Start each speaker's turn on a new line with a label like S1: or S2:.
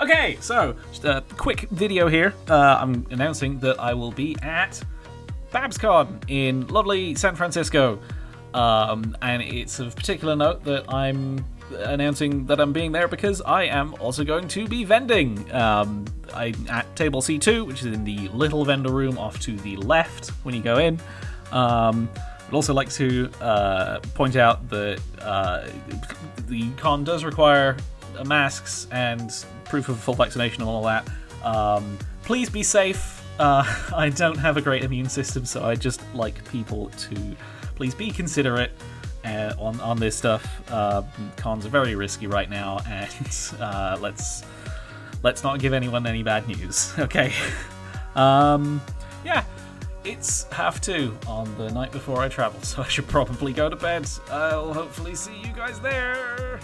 S1: Okay, so just a quick video here. Uh, I'm announcing that I will be at BabsCon in lovely San Francisco. Um, and it's of particular note that I'm announcing that I'm being there because I am also going to be vending. Um, I at table C2, which is in the little vendor room off to the left when you go in. Um, I'd also like to uh, point out that uh, the con does require masks and proof of full vaccination and all that. Um, please be safe. Uh, I don't have a great immune system, so I just like people to please be considerate uh, on on this stuff. Uh, cons are very risky right now, and uh, let's let's not give anyone any bad news. Okay. um, yeah. It's half two on the night before I travel, so I should probably go to bed. I'll hopefully see you guys there.